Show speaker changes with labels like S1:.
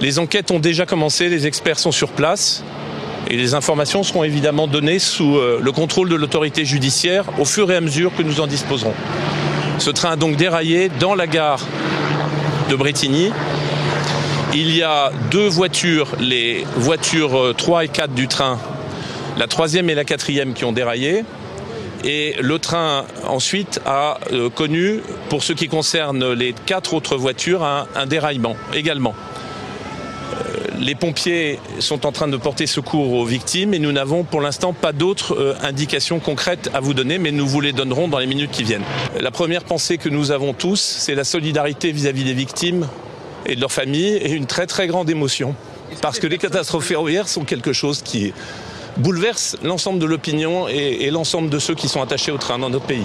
S1: Les enquêtes ont déjà commencé, les experts sont sur place et les informations seront évidemment données sous euh, le contrôle de l'autorité judiciaire au fur et à mesure que nous en disposerons. Ce train a donc déraillé dans la gare de Bretigny. Il y a deux voitures, les voitures 3 et 4 du train, la troisième et la quatrième qui ont déraillé. Et le train ensuite a euh, connu, pour ce qui concerne les quatre autres voitures, un, un déraillement également. Euh, les pompiers sont en train de porter secours aux victimes et nous n'avons pour l'instant pas d'autres euh, indications concrètes à vous donner, mais nous vous les donnerons dans les minutes qui viennent. La première pensée que nous avons tous, c'est la solidarité vis-à-vis des victimes et de leurs familles et une très très grande émotion. Parce que les catastrophes ferroviaires sont quelque chose qui bouleverse l'ensemble de l'opinion et, et l'ensemble de ceux qui sont attachés au train dans notre pays.